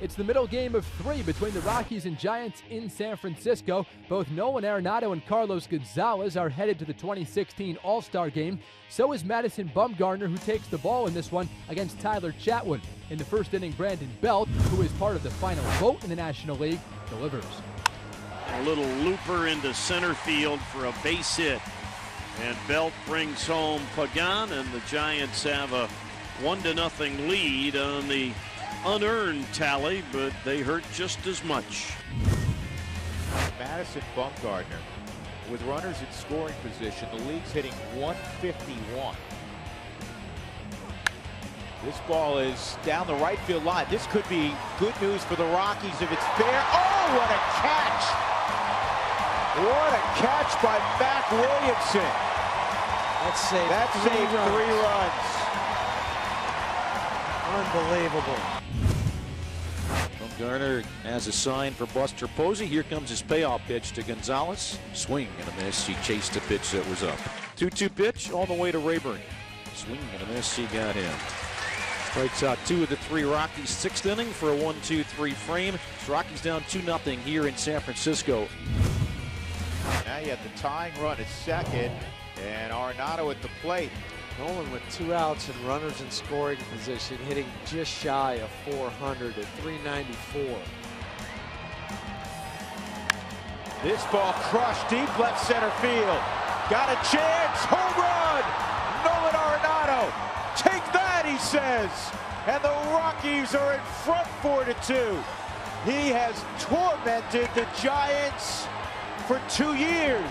It's the middle game of three between the Rockies and Giants in San Francisco. Both Nolan Arenado and Carlos Gonzalez are headed to the 2016 All Star game. So is Madison Bumgarner, who takes the ball in this one against Tyler Chatwood. In the first inning, Brandon Belt, who is part of the final vote in the National League, delivers. A little looper into center field for a base hit. And Belt brings home Pagan, and the Giants have a one to nothing lead on the unearned tally, but they hurt just as much. Madison Bumgarner with runners in scoring position. The league's hitting 151. This ball is down the right field line. This could be good news for the Rockies if it's fair. Oh, what a catch! What a catch by Mac Williamson. That saved, that three, saved runs. three runs. Unbelievable. From Garner has a sign for Buster Posey. Here comes his payoff pitch to Gonzalez. Swing and a miss. He chased a pitch that was up. 2-2 pitch all the way to Raburn. Swing and a miss. He got him. Strikes out two of the three Rockies. Sixth inning for a 1-2-3 frame. Rockies down 2-0 here in San Francisco. Now you have the tying run at second and Arenado at the plate. Nolan with two outs and runners in scoring position, hitting just shy of 400 at 394. This ball crushed deep left center field. Got a chance. Home run. Nolan Arenado. Take that, he says. And the Rockies are in front 4 to 2. He has tormented the Giants for two years.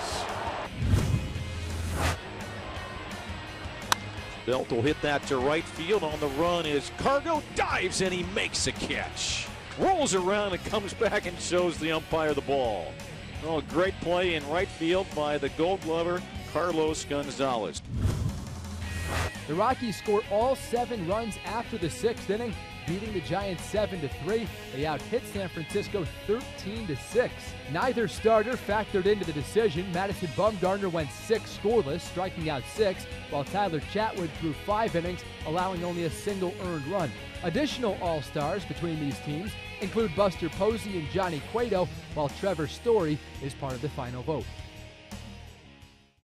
Belt will hit that to right field. On the run is Cargo. Dives and he makes a catch. Rolls around and comes back and shows the umpire the ball. Oh, great play in right field by the gold glover, Carlos Gonzalez. The Rockies score all seven runs after the sixth inning, beating the Giants 7 to 3. They out-hit San Francisco 13 to 6. Neither starter factored into the decision. Madison Bumgarner went six scoreless, striking out six, while Tyler Chatwood threw five innings, allowing only a single earned run. Additional All-Stars between these teams include Buster Posey and Johnny Cueto, while Trevor Story is part of the final vote.